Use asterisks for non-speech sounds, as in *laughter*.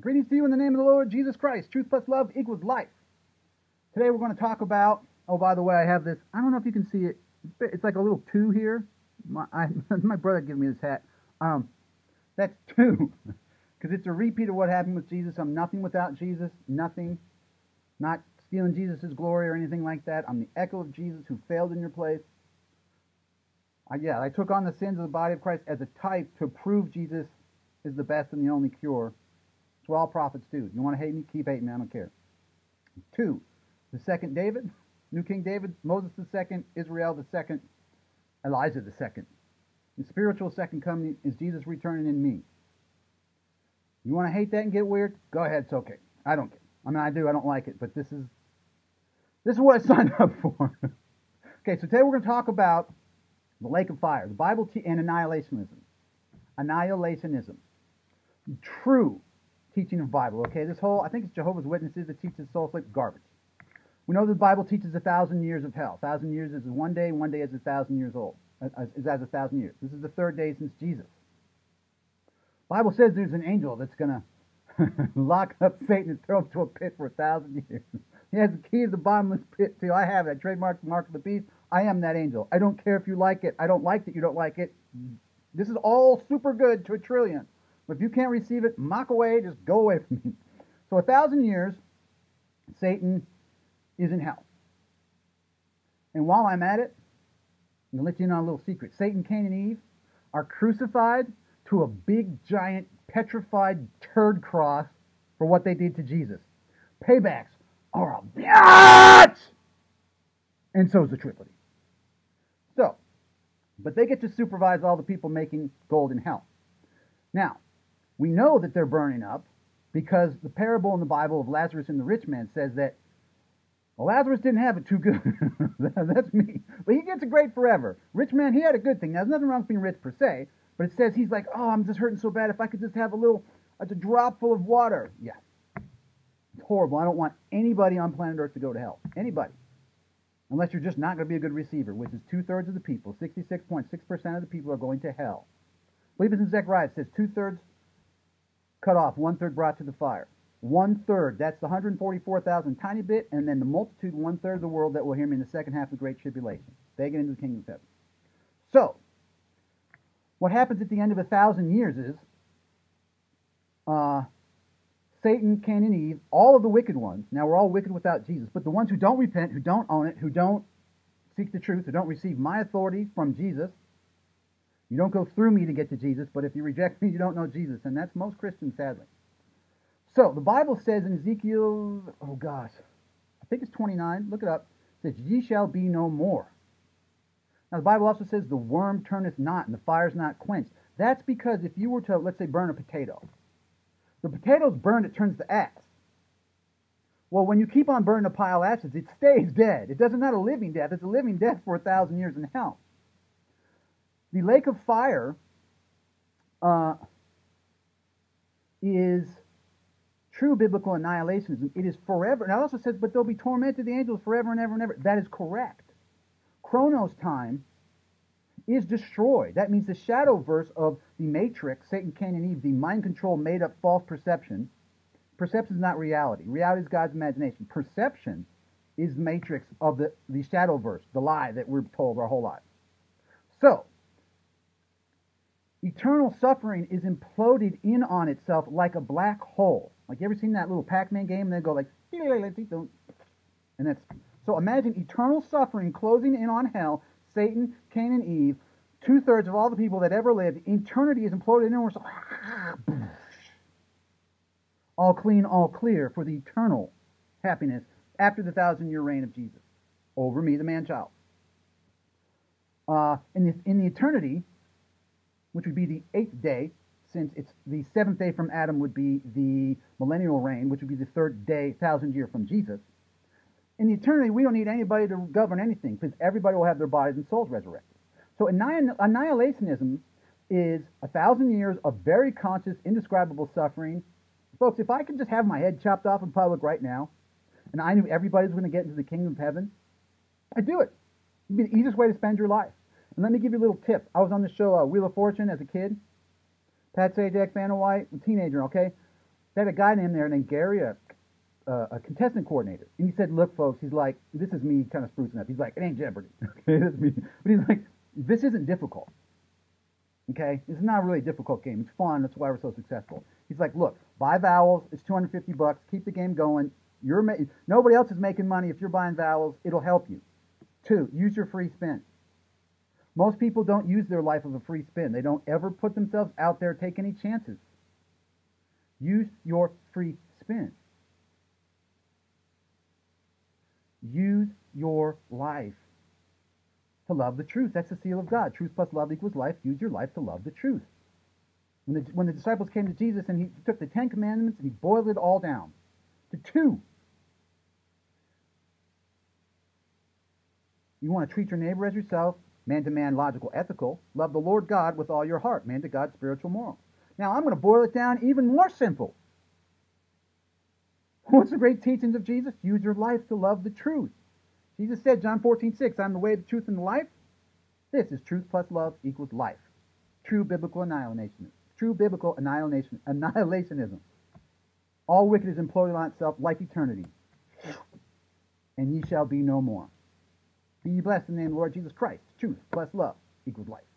Greetings to you in the name of the Lord Jesus Christ. Truth plus love equals life. Today we're going to talk about. Oh, by the way, I have this. I don't know if you can see it. It's like a little two here. My, I, *laughs* my brother gave me this hat. Um, that's two, *laughs* because it's a repeat of what happened with Jesus. I'm nothing without Jesus. Nothing. Not stealing Jesus' glory or anything like that. I'm the echo of Jesus who failed in your place. I, yeah, I took on the sins of the body of Christ as a type to prove Jesus is the best and the only cure. That's what all prophets do. You want to hate me? Keep hating me. I don't care. Two, the second David, New King David, Moses the second, Israel the second, Elijah the second. The spiritual second coming is Jesus returning in me. You want to hate that and get weird? Go ahead. It's okay. I don't care. I mean, I do. I don't like it, but this is this is what I *laughs* signed up for. okay, so today we're going to talk about the lake of fire, the Bible and annihilationism. Annihilationism. True teaching of Bible. Okay, this whole I think it's Jehovah's Witnesses that teaches soul sleep garbage. We know the Bible teaches a thousand years of hell. A thousand years is one day. One day is a thousand years old. Uh, uh, is as a thousand years. This is the third day since Jesus. Bible says there's an angel that's to *laughs* lock up Satan and throw him to a pit for a thousand years. *laughs* he has the key to the bottomless pit too. I have it. I trademarked the mark of the beast. I am that angel. I don't care if you like it. I don't like that you don't like it. This is all super good to a trillion. But if you can't receive it, mock away. Just go away from me. *laughs* So a thousand years, Satan is in hell. And while I'm at it, I'm going to let you in on a little secret. Satan, Cain, and Eve are crucified to a big, giant, petrified turd cross for what they did to Jesus. Paybacks are a bitch! And so is the Trinity. So, but they get to supervise all the people making gold in hell. Now, we know that they're burning up because the parable in the Bible of Lazarus and the rich man says that well, Lazarus didn't have it too good. *laughs* That's me. But he gets it great forever. Rich man, he had a good thing. Now, there's nothing wrong with being rich per se, but it says he's like, oh, I'm just hurting so bad. If I could just have a little, a drop full of water. Yeah. It's horrible. I don't want anybody on planet Earth to go to hell. Anybody. Unless you're just not going to be a good receiver, which is two thirds of the people. 66.6% of the people are going to hell. I believe in Zechariah. It says two thirds cut off, one third brought to the fire. One third, that's the 144,000 tiny bit, and then the multitude, one third of the world that will hear me in the second half of the Great Tribulation. They get into the kingdom of heaven. So, what happens at the end of a thousand years is uh, Satan, Cain, and Eve, all of the wicked ones, now we're all wicked without Jesus, but the ones who don't repent, who don't own it, who don't seek the truth, who don't receive my authority from Jesus, you don't go through me to get to Jesus, but if you reject me, you don't know Jesus, and that's most Christians, sadly. So the Bible says in Ezekiel, oh gosh, I think it's 29, look it up, says, Ye shall be no more. Now the Bible also says, The worm turneth not, and the fire's not quenched. That's because if you were to, let's say, burn a potato, the potato's burned, it turns to ash. Well, when you keep on burning a pile of ashes, it stays dead. It doesn't not a living death, it's a living death for a thousand years in hell. The lake of fire uh, is true biblical annihilationism. It is forever. And it also says, but they'll be tormented, the angels, forever and ever and ever. That is correct. Chronos time is destroyed. That means the shadow verse of the matrix, Satan, Cain, and Eve, the mind control, made up false perception. Perception is not reality. Reality is God's imagination. Perception is matrix of the, the shadow verse, the lie that we're told our whole lives. So, eternal suffering is imploded in on itself like a black hole. Like you ever seen that little Pac-Man game? And they go like, *laughs* and that's so. Imagine eternal suffering closing in on hell. Satan, Cain, and Eve, two thirds of all the people that ever lived. Eternity is imploded in, we're so, *laughs* all clean, all clear for the eternal happiness after the thousand-year reign of Jesus over me, the man-child. Uh, in the in the eternity, which would be the eighth day, since it's the seventh day from Adam would be the millennial reign, which would be the third day, thousand year from Jesus. In the eternity, we don't need anybody to govern anything because everybody will have their bodies and souls resurrected. So annihilationism is a thousand years of very conscious, indescribable suffering. Folks, if I could just have my head chopped off in public right now, and I knew everybody was going to get into the kingdom of heaven, I'd do it. It'd be the easiest way to spend your life. And let me give you a little tip. I was on the show uh, Wheel of Fortune as a kid. Pat Sajak, Vanna White, a teenager, okay? They had a guy named there named Gary, a, uh, a contestant coordinator, and he said, "Look, folks, he's like, this is me kind of sprucing up. He's like, it ain't Jeopardy, *laughs* okay, that's me. But he's like, this isn't difficult, okay? Is not really a difficult game. It's fun. That's why we're so successful. He's like, look, buy vowels. It's 250 bucks. Keep the game going. You're ma- nobody else is making money if you're buying vowels. It'll help you. Two, use your free spin. Most people don't use their life as a free spin. They don't ever put themselves out there, take any chances. Use your free spin. Use your life to love the truth. That's the seal of God. Truth plus love equals life. Use your life to love the truth. When the, when the disciples came to Jesus and he took the Ten Commandments and he boiled it all down to two. You want to treat your neighbor as yourself, man to man, logical, ethical. Love the Lord God with all your heart, man to God, spiritual, moral. Now I'm going to boil it down even more simple. *laughs* What's the great teachings of Jesus? Use your life to love the truth. Jesus said, John 14, 6, I'm the way, the truth, and the life. This is truth plus love equals life. True biblical annihilation. True biblical annihilation, annihilationism. All wicked is imploded on itself like eternity. And ye shall be no more. Be ye blessed in the name of the Lord Jesus Christ. Truth plus love equals life.